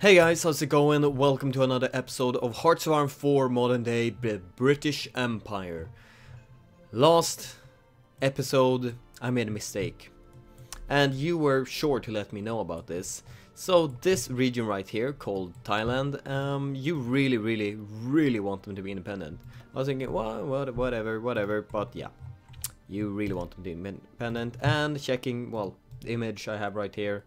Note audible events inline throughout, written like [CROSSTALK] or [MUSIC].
Hey guys, how's it going? Welcome to another episode of Hearts of Iron 4 Modern Day British Empire. Last episode, I made a mistake. And you were sure to let me know about this. So this region right here, called Thailand, um, you really, really, really want them to be independent. I was thinking, well, whatever, whatever, but yeah. You really want them to be independent. And checking, well, the image I have right here,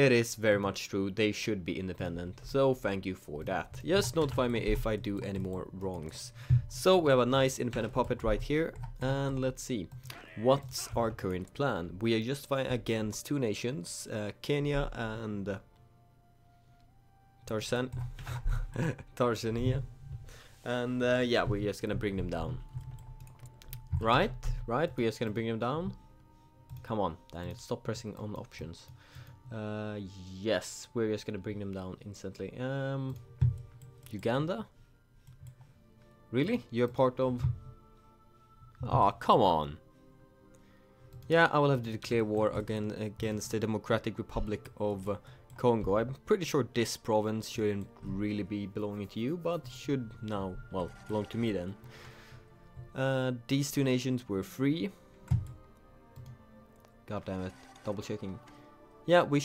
it is very much true, they should be independent, so thank you for that. Just notify me if I do any more wrongs. So we have a nice independent puppet right here, and let's see. What's our current plan? We are just fighting against two nations, uh, Kenya and... Tarzan [LAUGHS] Tarzania. And uh, yeah, we're just gonna bring them down. Right? Right? We're just gonna bring them down? Come on, Daniel, stop pressing on options. Uh, yes, we're just gonna bring them down instantly. Um, Uganda? Really? You're part of... Oh, come on. Yeah, I will have to declare war again against the Democratic Republic of Congo. I'm pretty sure this province shouldn't really be belonging to you, but should now, well, belong to me then. Uh, these two nations were free. God damn it, double checking. Yeah, we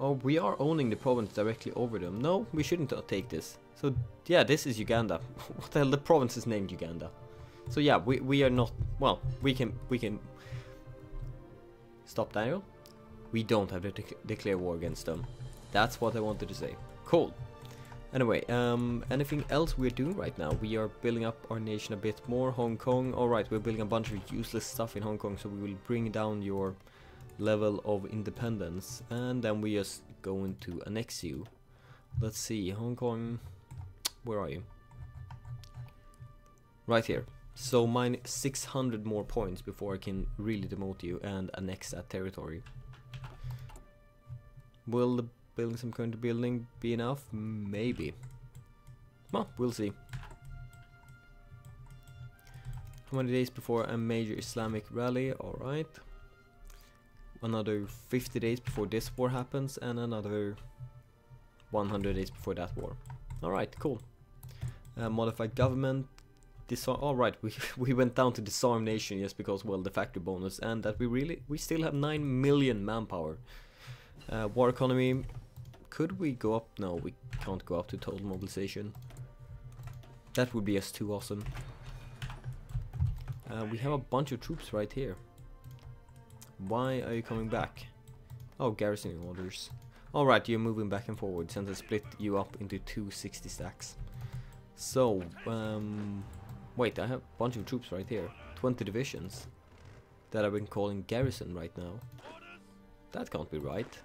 oh, we are owning the province directly over them. No, we shouldn't take this. So yeah, this is Uganda. [LAUGHS] what the hell? The province is named Uganda. So yeah, we we are not. Well, we can we can stop Daniel. We don't have to de declare war against them. That's what I wanted to say. Cool. Anyway, um, anything else we're doing right now? We are building up our nation a bit more. Hong Kong. Alright, we're building a bunch of useless stuff in Hong Kong, so we will bring down your level of independence and then we just go into annex you let's see Hong Kong where are you? Right here. So mine 600 more points before I can really demote you and annex that territory. Will the building some kind of building be enough? Maybe. Well we'll see. How many days before a major Islamic rally? Alright another 50 days before this war happens and another 100 days before that war. Alright, cool. Uh, modified government. Disarm. Alright, we, [LAUGHS] we went down to disarm nation just because, well, the factory bonus and that we really, we still have 9 million manpower. Uh, war economy. Could we go up? No, we can't go up to total mobilization. That would be just too awesome. Uh, we have a bunch of troops right here. Why are you coming back? Oh, garrisoning orders. Alright, you're moving back and forward since I split you up into two 60 stacks. So, um... Wait, I have a bunch of troops right here. 20 divisions. That I've been calling garrison right now. That can't be right.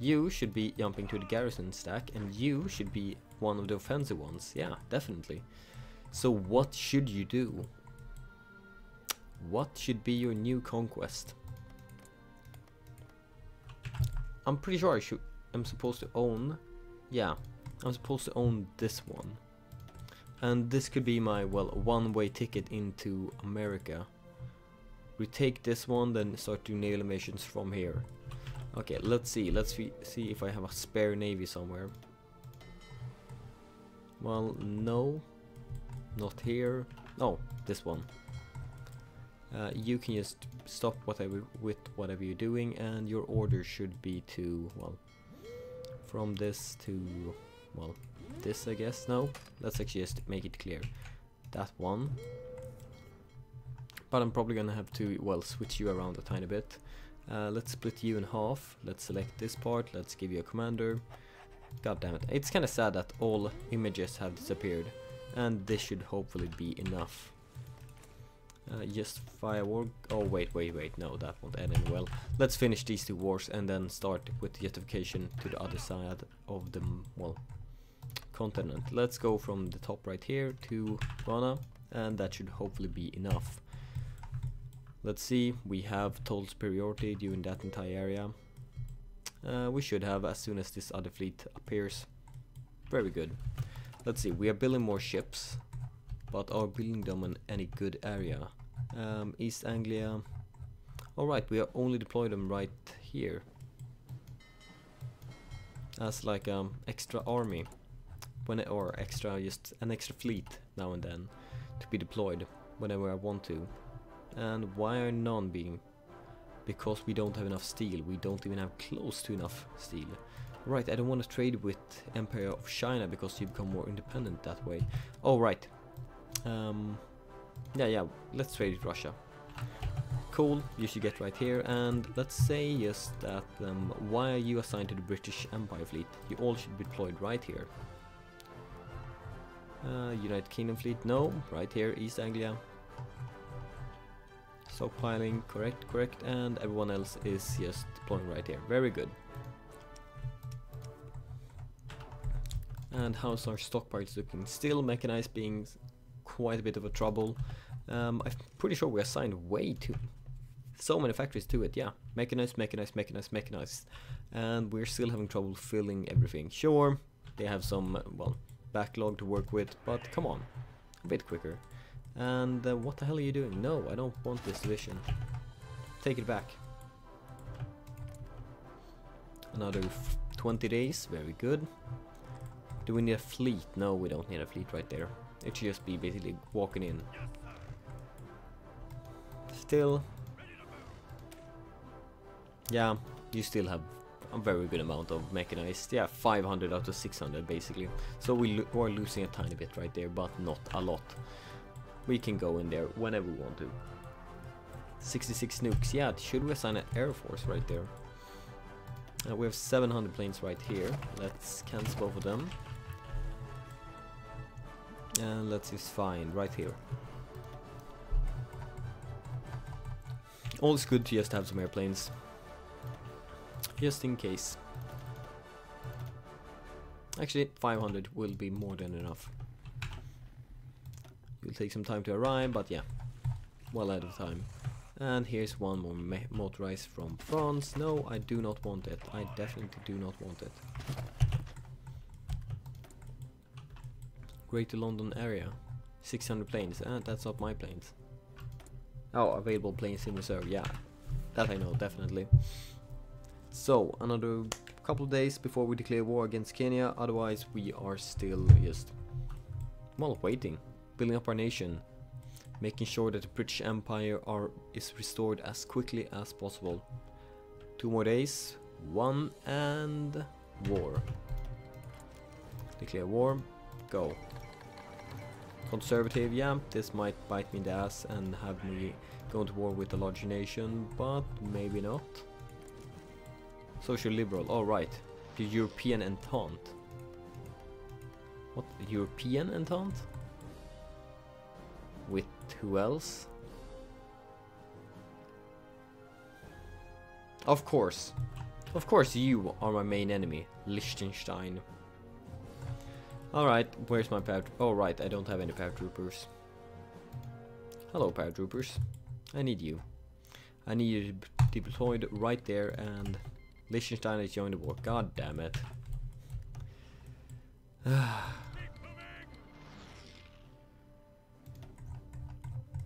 You should be jumping to the garrison stack and you should be one of the offensive ones. Yeah, definitely. So what should you do? What should be your new conquest? I'm pretty sure I should. I'm supposed to own. Yeah, I'm supposed to own this one. And this could be my, well, one-way ticket into America. We take this one, then start doing naval missions from here. Okay, let's see. Let's see if I have a spare navy somewhere. Well, no. Not here. Oh, this one. Uh, you can just stop whatever with whatever you're doing and your order should be to well from this to well this I guess. No let's actually just make it clear. That one. But I'm probably gonna have to well switch you around a tiny bit. Uh, let's split you in half. Let's select this part. Let's give you a commander. God damn it. It's kinda sad that all images have disappeared. And this should hopefully be enough uh, just firework. Oh wait, wait, wait. No, that won't end in well. Let's finish these two wars and then start with the justification to the other side of the well continent. Let's go from the top right here to Ghana, and that should hopefully be enough. Let's see. We have total superiority during that entire area. Uh, we should have as soon as this other fleet appears. Very good. Let's see. We are building more ships but are building them in any good area. Um, East Anglia. Alright, we are only deployed them right here. as like um extra army when it, or extra just an extra fleet now and then to be deployed whenever I want to. And why are none being? Because we don't have enough steel. We don't even have close to enough steel. Right, I don't want to trade with Empire of China because you become more independent that way. Oh, right. Um, yeah, yeah, let's trade Russia. Cool, you should get right here, and let's say just that, um, why are you assigned to the British Empire fleet? You all should be deployed right here. Uh, United Kingdom fleet, no, right here, East Anglia. Stockpiling, correct, correct, and everyone else is just deploying right here. Very good. And how's our stockpiles looking? Still mechanized being quite a bit of a trouble. Um, I'm pretty sure we assigned way too so many factories to it, yeah. Mechanized, mechanized, mechanized, mechanized. And we're still having trouble filling everything. Sure, they have some, well, backlog to work with, but come on, a bit quicker. And uh, what the hell are you doing? No, I don't want this division. Take it back. Another 20 days, very good. Do we need a fleet? No, we don't need a fleet right there. It should just be basically walking in. Still. Yeah, you still have a very good amount of mechanized. Yeah, 500 out of 600 basically. So we lo are losing a tiny bit right there, but not a lot. We can go in there whenever we want to. 66 nukes. Yeah, should we assign an air force right there? Uh, we have 700 planes right here. Let's cancel both of them. And let's just find right here. Always good to just have some airplanes. Just in case. Actually, 500 will be more than enough. It will take some time to arrive, but yeah, well ahead of time. And here's one more motorized from France. No, I do not want it. I definitely do not want it. Greater London area. 600 planes. Uh, that's not my planes. Oh, available planes in reserve. Yeah, that I know, definitely. So, another couple of days before we declare war against Kenya. Otherwise, we are still just, well, waiting. Building up our nation. Making sure that the British Empire are, is restored as quickly as possible. Two more days. One and war. Declare war. Go. Conservative, yeah, this might bite me in the ass and have me go to war with a larger nation, but maybe not. Social liberal, alright. The European Entente. What? European Entente? With who else? Of course. Of course you are my main enemy, Liechtenstein. Alright, where's my paratroopers? Oh right, I don't have any paratroopers. Hello paratroopers. I need you. I need you deployed right there and Liechtenstein has joined the war. God damn it. [SIGHS]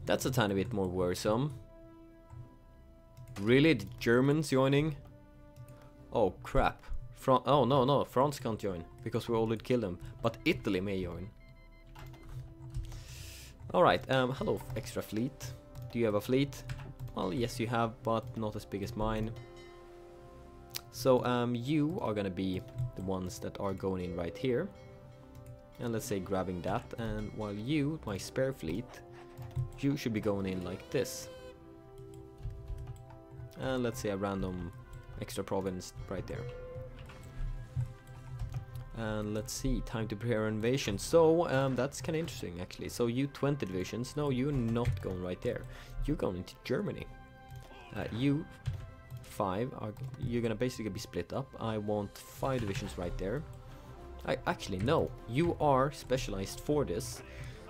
That's a tiny bit more worrisome. Really? The Germans joining? Oh crap. Fran oh no no, France can't join because we already killed them. But Italy may join. Alright, um, hello extra fleet. Do you have a fleet? Well, yes you have, but not as big as mine. So um, you are gonna be the ones that are going in right here. And let's say grabbing that, and while you, my spare fleet, you should be going in like this. And let's say a random extra province right there. And let's see, time to prepare invasion. So, um, that's kind of interesting actually. So you 20 divisions, no, you're not going right there. You're going into Germany. Uh, you 5 are, you're gonna basically be split up. I want 5 divisions right there. I Actually, no, you are specialized for this.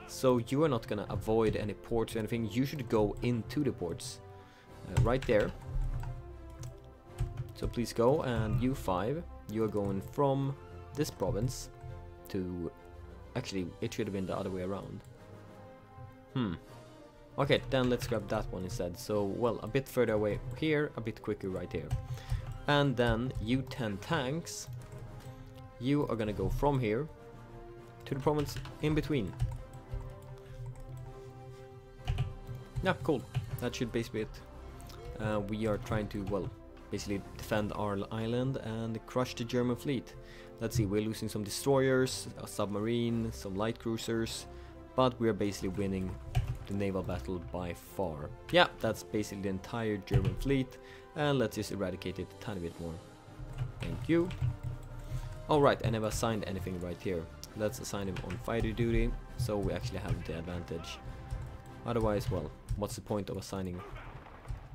So you are not gonna avoid any ports or anything. You should go into the ports. Uh, right there. So please go, and you 5, you are going from this province to... Actually, it should have been the other way around. Hmm. Okay, then let's grab that one instead. So, well, a bit further away here, a bit quicker right here. And then you 10 tanks You are gonna go from here to the province in between. Yeah, cool. That should basically it. Uh, we are trying to, well, basically defend our island and crush the German fleet. Let's see, we're losing some destroyers, a submarine, some light cruisers, but we're basically winning the naval battle by far. Yeah, that's basically the entire German fleet, and let's just eradicate it a tiny bit more. Thank you. Alright, I never assigned anything right here. Let's assign him on fighter duty, so we actually have the advantage. Otherwise, well, what's the point of assigning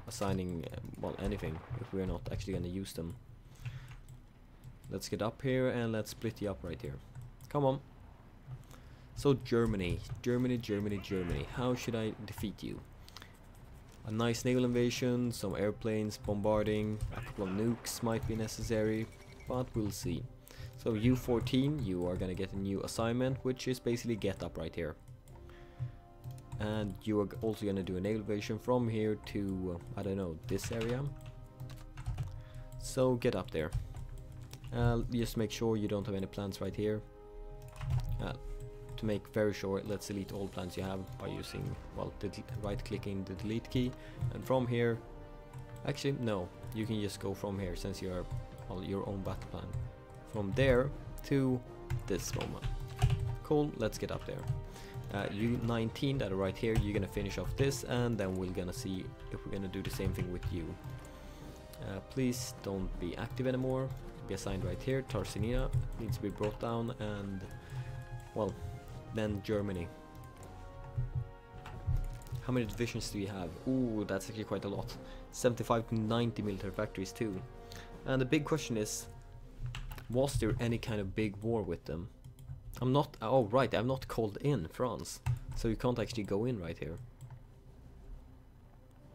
assigning uh, well anything if we're not actually going to use them let's get up here and let's split you up right here. Come on. So Germany. Germany Germany Germany. How should I defeat you? A nice naval invasion some airplanes bombarding a couple of nukes might be necessary but we'll see. So U14 you are gonna get a new assignment which is basically get up right here. And you are also going to do a naval invasion from here to uh, I don't know this area. So get up there uh, just make sure you don't have any plants right here. Uh, to make very sure let's delete all plants you have by using well right clicking the delete key. And from here actually no. You can just go from here since you're well, your own battle plan from there to this moment cool let's get up there. Uh, U19 that are right here you're gonna finish off this and then we're gonna see if we're gonna do the same thing with you. Uh, please don't be active anymore be assigned right here Tarsinina needs to be brought down and well then Germany how many divisions do you have? Ooh, that's actually quite a lot. 75 to 90 military factories too. And the big question is, was there any kind of big war with them? I'm not, oh right, I'm not called in France. So you can't actually go in right here.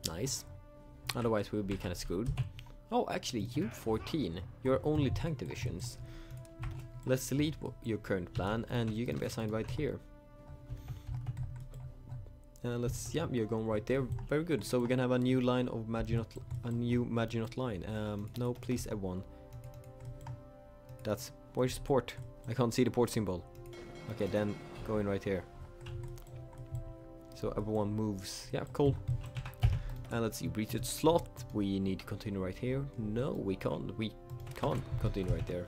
Nice. Otherwise we'll be kind of screwed. Oh, actually, you 14. you're only tank divisions. Let's delete your current plan and you're gonna be assigned right here. Uh, let's, yeah, you're going right there. Very good. So we're gonna have a new line of Maginot, a new Maginot line. Um, no, please, everyone. That's, where's port? I can't see the port symbol. Okay, then go in right here. So everyone moves. Yeah, cool. And let's see, reach slot. We need to continue right here. No, we can't. We can't continue right there.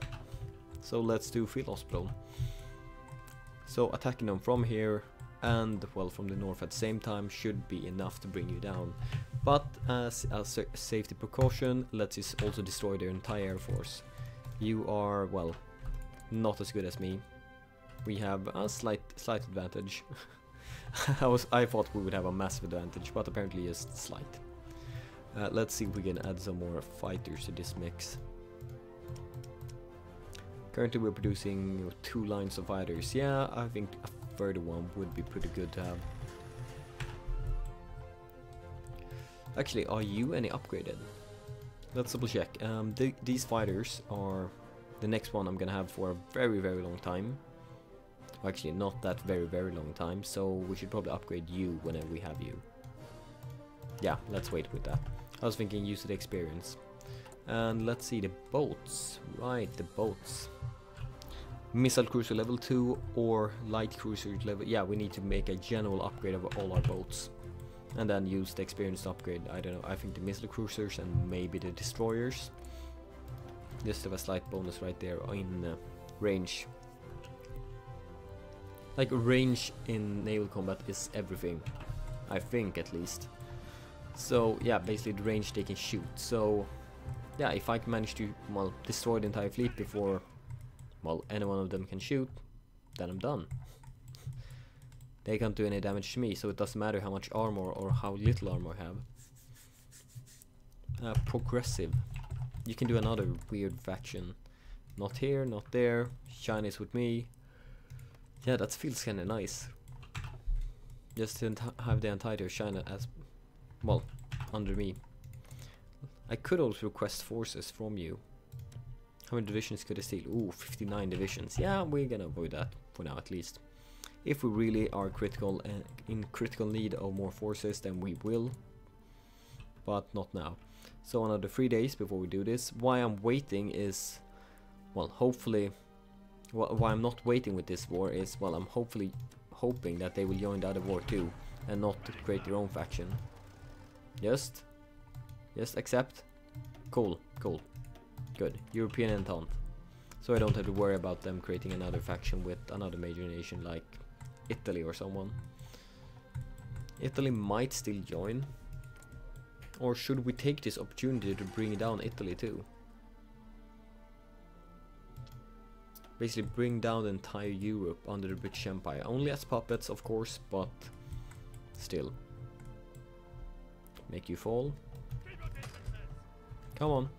So let's do field hospital. So attacking them from here and well from the north at the same time should be enough to bring you down. But as a safety precaution, let's just also destroy their entire air force. You are, well, not as good as me we have a slight slight advantage. [LAUGHS] [LAUGHS] I was I thought we would have a massive advantage, but apparently just slight. Uh, let's see if we can add some more fighters to this mix. Currently we're producing two lines of fighters. Yeah, I think a third one would be pretty good to have. Actually, are you any upgraded? Let's double check. Um, th these fighters are the next one I'm gonna have for a very very long time actually not that very very long time, so we should probably upgrade you whenever we have you. Yeah, let's wait with that. I was thinking use the experience. And let's see the boats. Right, the boats. Missile cruiser level 2 or light cruiser level... Yeah, we need to make a general upgrade of all our boats. And then use the experience to upgrade, I don't know, I think the missile cruisers and maybe the destroyers. Just have a slight bonus right there in uh, range like range in naval combat is everything. I think at least. So yeah, basically the range they can shoot. So yeah, if I can manage to well destroy the entire fleet before well any one of them can shoot, then I'm done. [LAUGHS] they can't do any damage to me, so it doesn't matter how much armor or how little armor I have. Uh, progressive. You can do another weird faction. Not here, not there. Chinese with me. Yeah, that feels kinda nice. Just to have the entire China as, well, under me. I could also request forces from you. How many divisions could I steal? Ooh, 59 divisions. Yeah, we're gonna avoid that, for now at least. If we really are critical and uh, in critical need of more forces, then we will. But not now. So another three days before we do this. Why I'm waiting is, well, hopefully why I'm not waiting with this war is, well, I'm hopefully hoping that they will join the other war too, and not create their own faction. Just, just accept. Cool, cool, good. European Entente. So I don't have to worry about them creating another faction with another major nation like Italy or someone. Italy might still join. Or should we take this opportunity to bring down Italy too? Basically bring down the entire Europe under the British Empire. Only as puppets of course, but still. Make you fall. Come on.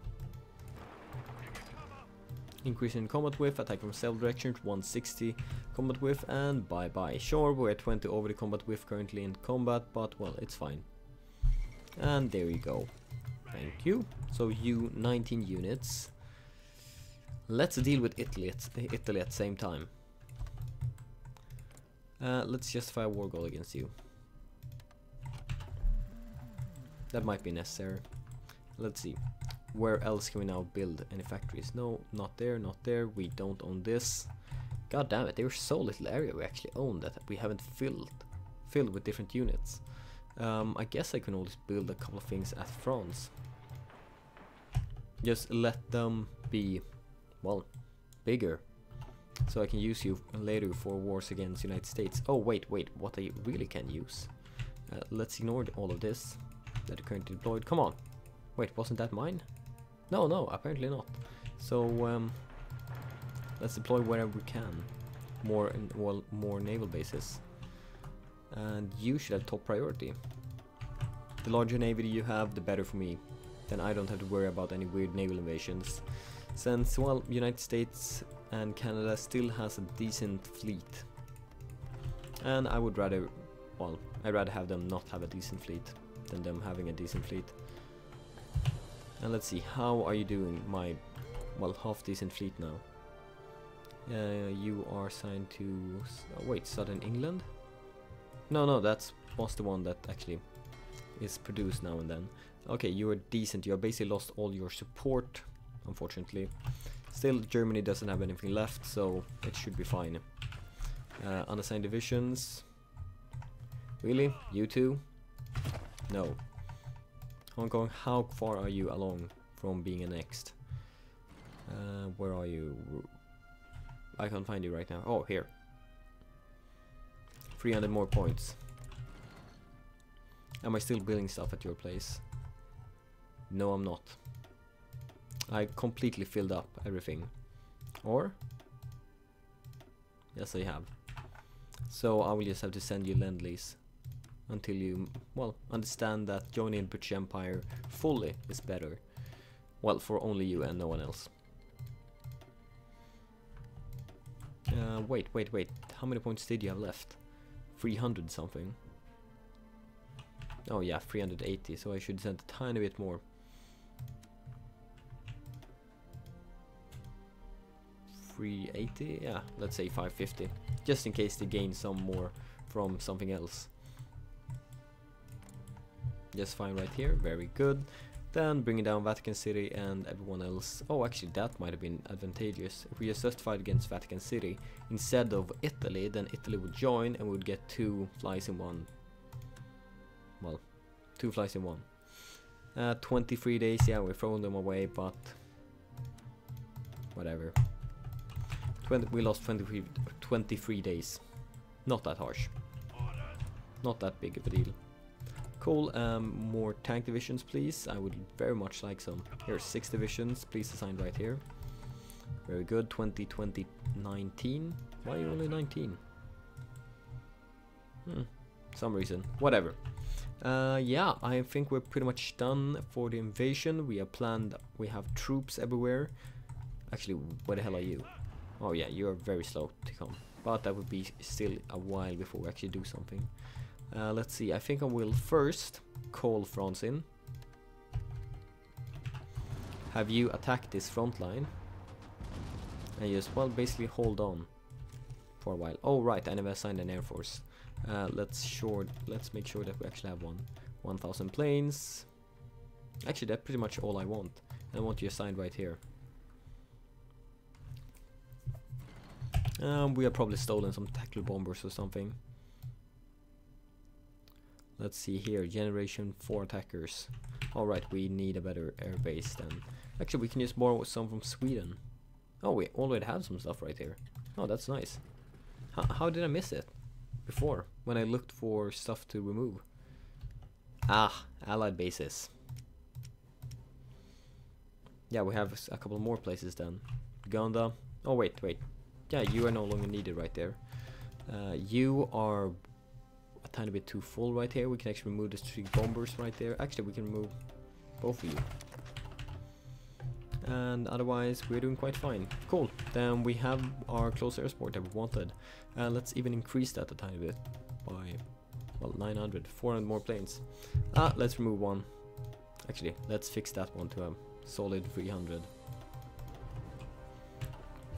Increase in combat width, attack from self direction to 160 combat width, and bye bye. Sure, we're at 20 over the combat width currently in combat, but well, it's fine. And there you go. Thank you. So you 19 units. Let's deal with Italy at, Italy at the same time. Uh, let's justify a war goal against you. That might be necessary. Let's see. Where else can we now build any factories? No, not there, not there. We don't own this. God damn it, there's so little area we actually own that we haven't filled filled with different units. Um, I guess I can always build a couple of things at France. Just let them be, well, bigger. So I can use you later for wars against United States. Oh wait, wait, what I really can use. Uh, let's ignore all of this that are currently deployed. Come on. Wait, wasn't that mine? No, no, apparently not. So um, let's deploy wherever we can. More, in, well, more naval bases. And you should have top priority. The larger navy you have, the better for me. Then I don't have to worry about any weird naval invasions. Since, well, United States and Canada still has a decent fleet. And I would rather, well, I'd rather have them not have a decent fleet than them having a decent fleet. And let's see, how are you doing, my, well, half-decent fleet now? Uh, you are signed to, oh, wait, Southern England? No, no, that's was the one that actually is produced now and then. Okay, you are decent, you have basically lost all your support, unfortunately. Still, Germany doesn't have anything left, so it should be fine. Uh, unassigned divisions. Really? You too? No. Hong Kong, how far are you along from being annexed? Uh, where are you? I can't find you right now. Oh, here. 300 more points. Am I still building stuff at your place? No, I'm not. I completely filled up everything. Or? Yes, I have. So I will just have to send you Lend-Lease until you, well, understand that joining the British Empire fully is better. Well, for only you and no one else. Uh, wait, wait, wait. How many points did you have left? 300 something. Oh yeah, 380, so I should send a tiny bit more. Three eighty, yeah, let's say five fifty, just in case they gain some more from something else just fine right here, very good. Then bringing down Vatican City and everyone else. Oh, actually that might have been advantageous. If we just justified against Vatican City instead of Italy, then Italy would join and we would get two flies in one. Well, two flies in one. Uh, 23 days, yeah, we're throwing them away, but whatever. 20, we lost 23, 23 days. Not that harsh. Not that big of a deal. Cool, um, more tank divisions please. I would very much like some. Here, six divisions, please assign right here. Very good, 2020 19. Why are you only 19? Hmm, some reason. Whatever. Uh, yeah, I think we're pretty much done for the invasion. We have planned, we have troops everywhere. Actually, where the hell are you? Oh yeah, you are very slow to come. But that would be still a while before we actually do something. Uh, let's see, I think I will first call France in. Have you attacked this front line. And just, well, basically hold on for a while. Oh, right, I never assigned an air force. Uh, let's sure, let's make sure that we actually have one. 1000 planes. Actually, that's pretty much all I want. I want you assigned right here. Um, we have probably stolen some tackle bombers or something. Let's see here, generation 4 attackers. Alright, we need a better air base then. Actually, we can just borrow some from Sweden. Oh, we already have some stuff right here. Oh, that's nice. H how did I miss it? Before, when I looked for stuff to remove. Ah, allied bases. Yeah, we have a couple more places then. Uganda. Oh, wait, wait. Yeah, you are no longer needed right there. Uh, you are a tiny bit too full right here. We can actually remove the three bombers right there. Actually, we can remove both of you. And otherwise, we're doing quite fine. Cool. Then we have our close air support that we wanted. Uh, let's even increase that a tiny bit by, well, 900. 400 more planes. Ah, let's remove one. Actually, let's fix that one to a solid 300.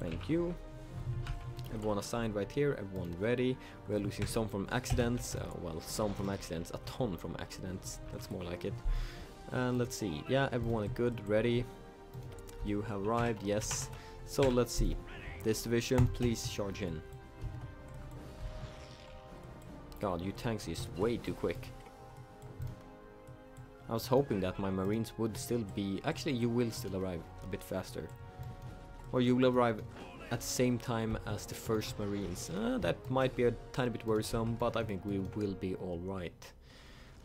Thank you. Everyone assigned right here, everyone ready. We're losing some from accidents, uh, well some from accidents, a ton from accidents, that's more like it. And let's see, yeah everyone good, ready. You have arrived, yes. So let's see, this division please charge in. God, you tanks is way too quick. I was hoping that my marines would still be... Actually, you will still arrive a bit faster. Or you will arrive at the same time as the first marines. Uh, that might be a tiny bit worrisome, but I think we will be alright.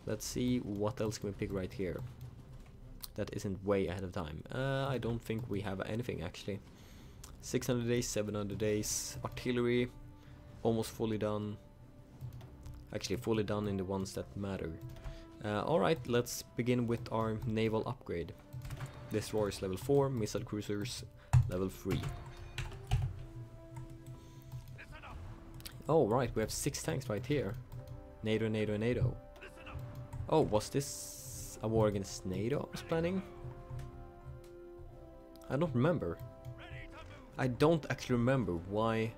Let's see, what else can we pick right here? That isn't way ahead of time. Uh, I don't think we have anything actually. 600 days, 700 days, artillery, almost fully done. Actually fully done in the ones that matter. Uh, Alright, let's begin with our naval upgrade. Destroyers level 4, missile cruisers level 3. Oh, right, we have six tanks right here. NATO, NATO, NATO. Oh, was this a war against NATO I was planning? I don't remember. I don't actually remember why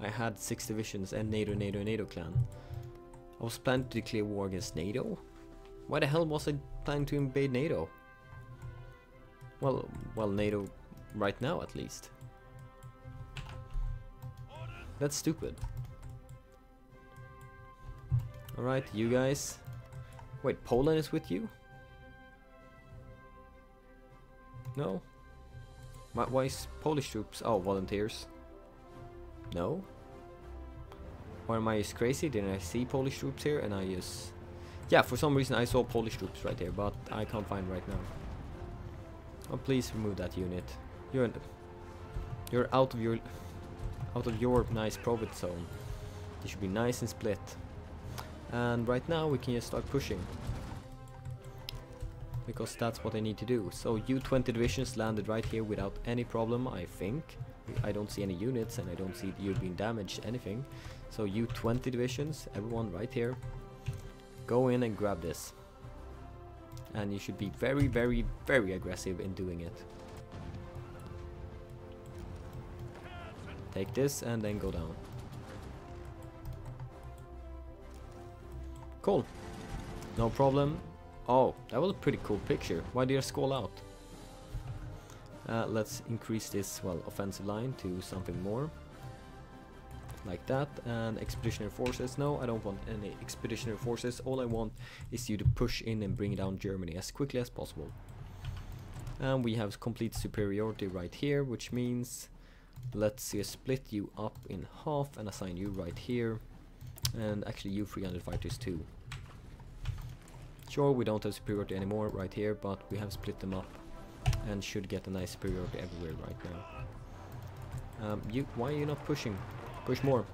I had six divisions and NATO, NATO, NATO clan. I was planning to declare war against NATO? Why the hell was I planning to invade NATO? Well, well, NATO right now at least. That's stupid. Alright, you guys. Wait, Poland is with you? No? Why, why is Polish troops? Oh, volunteers. No? Or am I just crazy? Didn't I see Polish troops here and I just... Yeah, for some reason I saw Polish troops right there, but I can't find right now. Oh, please remove that unit. You're you're out of your out of your nice profit zone. You should be nice and split. And right now we can just start pushing. Because that's what I need to do. So U-20 divisions landed right here without any problem, I think. I don't see any units and I don't see you being damaged anything. So U-20 divisions, everyone right here. Go in and grab this. And you should be very, very, very aggressive in doing it. Take this and then go down. Cool. No problem. Oh, that was a pretty cool picture. Why did I scroll out? Uh, let's increase this, well, offensive line to something more. Like that. And expeditionary forces. No, I don't want any expeditionary forces. All I want is you to push in and bring down Germany as quickly as possible. And we have complete superiority right here, which means let's uh, split you up in half and assign you right here and actually you 300 fighters too. Sure, we don't have superiority anymore right here, but we have split them up and should get a nice superiority everywhere right now. Um, you, why are you not pushing? Push more.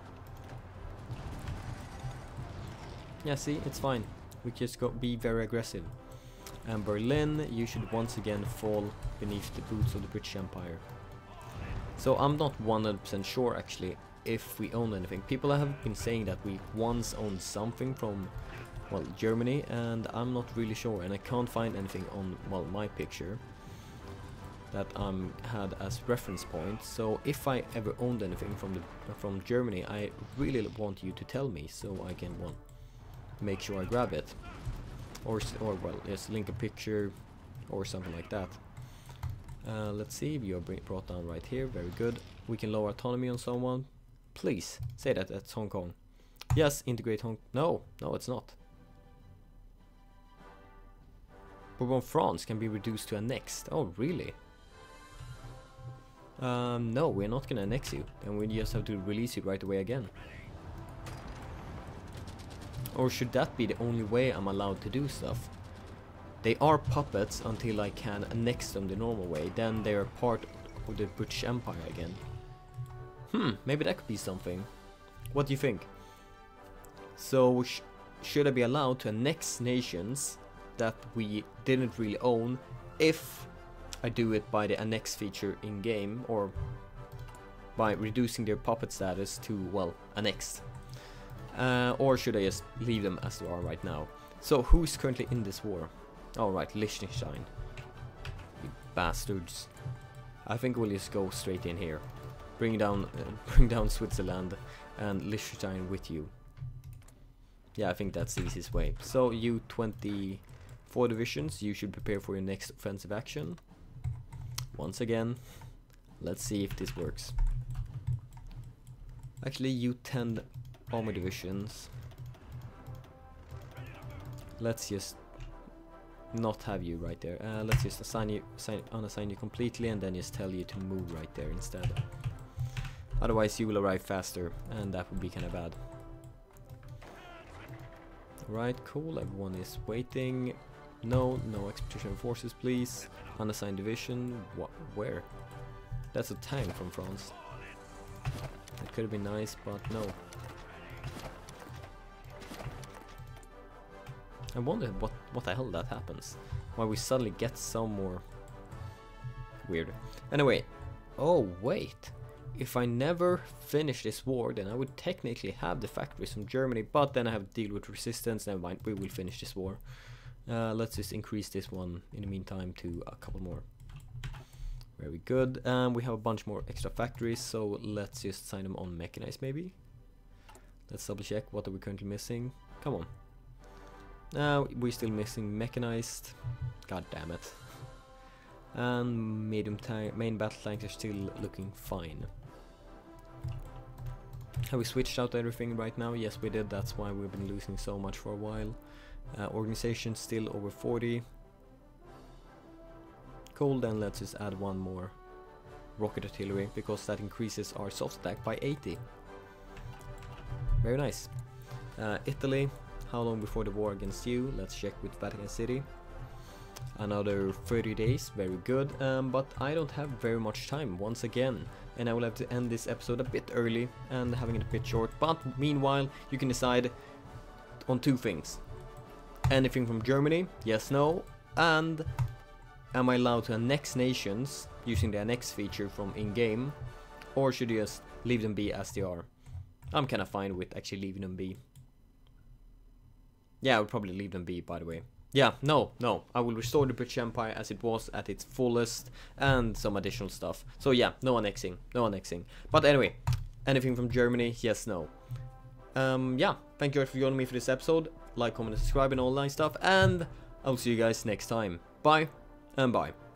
Yeah, see, it's fine. We just got be very aggressive. And Berlin, you should once again fall beneath the boots of the British Empire. So I'm not 100% sure actually if we own anything. People have been saying that we once owned something from, well, Germany, and I'm not really sure, and I can't find anything on, well, my picture that I um, had as reference point. So if I ever owned anything from the from Germany, I really want you to tell me so I can well make sure I grab it, or or well, just link a picture or something like that. Uh, let's see, if you are brought down right here, very good. We can lower autonomy on someone, Please, say that that's Hong Kong. Yes, integrate Hong... No, no it's not. Bourbon France can be reduced to annexed. Oh, really? Um, no, we're not gonna annex you. Then we just have to release it right away again. Or should that be the only way I'm allowed to do stuff? They are puppets until I can annex them the normal way. Then they are part of the British Empire again. Hmm, maybe that could be something. What do you think? So, sh should I be allowed to annex nations that we didn't really own if I do it by the annex feature in game or by reducing their puppet status to, well, annexed? Uh, or should I just leave them as they are right now? So, who's currently in this war? Alright, oh, Liechtenstein. You bastards. I think we'll just go straight in here. Bring down, uh, [LAUGHS] bring down Switzerland and Liechtenstein with you. Yeah, I think that's the easiest way. So you 24 divisions, you should prepare for your next offensive action. Once again, let's see if this works. Actually, you 10 armor divisions. Let's just not have you right there. Uh, let's just assign you, assign, unassign you completely and then just tell you to move right there instead. Otherwise you will arrive faster and that would be kind of bad. Right, cool, everyone is waiting. No, no expedition forces please. Unassigned division, what, where? That's a tank from France. That could have been nice, but no. I wonder what, what the hell that happens. Why we suddenly get some more... Weird. Anyway. Oh, wait. If I never finish this war, then I would technically have the factories from Germany, but then I have to deal with resistance, never mind, we will finish this war. Uh, let's just increase this one in the meantime to a couple more. Very good. Um, we have a bunch more extra factories, so let's just sign them on mechanized maybe. Let's double check what are we currently missing. Come on. Now uh, we're still missing mechanized. God damn it. And medium tank, main battle tanks are still looking fine. Have we switched out everything right now? Yes we did, that's why we've been losing so much for a while. Uh, organization still over 40. Cool, then let's just add one more rocket artillery because that increases our soft attack by 80. Very nice. Uh, Italy, how long before the war against you? Let's check with Vatican City. Another 30 days, very good. Um, but I don't have very much time once again. And I will have to end this episode a bit early and having it a bit short. But meanwhile, you can decide on two things. Anything from Germany? Yes, no. And am I allowed to annex nations using the annex feature from in-game? Or should you just leave them be as they are? I'm kinda fine with actually leaving them be. Yeah, I would probably leave them be, by the way. Yeah, no, no. I will restore the British Empire as it was at its fullest and some additional stuff. So yeah, no annexing, no annexing. But anyway, anything from Germany? Yes, no. Um, yeah, thank you for joining me for this episode. Like, comment, and subscribe and all that stuff. And I'll see you guys next time. Bye and bye.